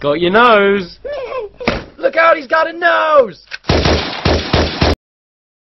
Got your nose. Look out, he's got a nose!